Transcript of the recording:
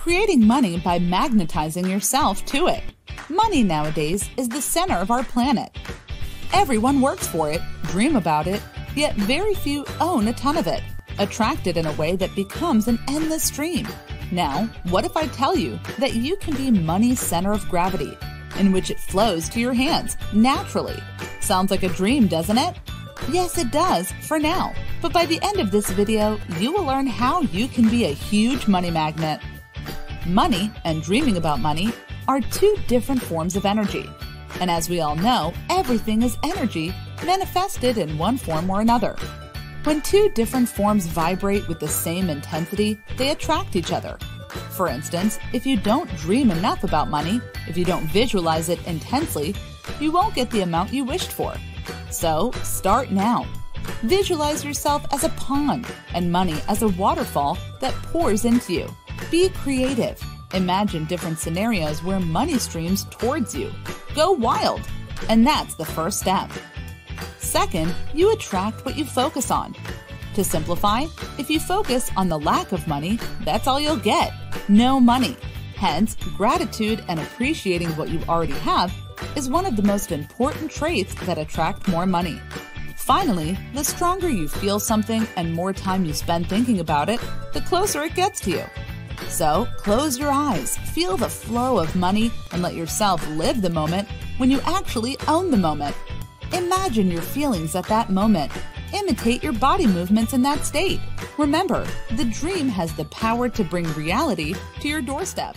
creating money by magnetizing yourself to it. Money nowadays is the center of our planet. Everyone works for it, dream about it, yet very few own a ton of it, attracted in a way that becomes an endless stream. Now, what if I tell you that you can be money's center of gravity, in which it flows to your hands naturally? Sounds like a dream, doesn't it? Yes, it does, for now. But by the end of this video, you will learn how you can be a huge money magnet. Money and dreaming about money are two different forms of energy. And as we all know, everything is energy manifested in one form or another. When two different forms vibrate with the same intensity, they attract each other. For instance, if you don't dream enough about money, if you don't visualize it intensely, you won't get the amount you wished for. So, start now. Visualize yourself as a pond and money as a waterfall that pours into you. Be creative. Imagine different scenarios where money streams towards you. Go wild. And that's the first step. Second, you attract what you focus on. To simplify, if you focus on the lack of money, that's all you'll get no money. Hence, gratitude and appreciating what you already have is one of the most important traits that attract more money. Finally, the stronger you feel something and more time you spend thinking about it, the closer it gets to you. So, close your eyes, feel the flow of money, and let yourself live the moment when you actually own the moment. Imagine your feelings at that moment. Imitate your body movements in that state. Remember, the dream has the power to bring reality to your doorstep.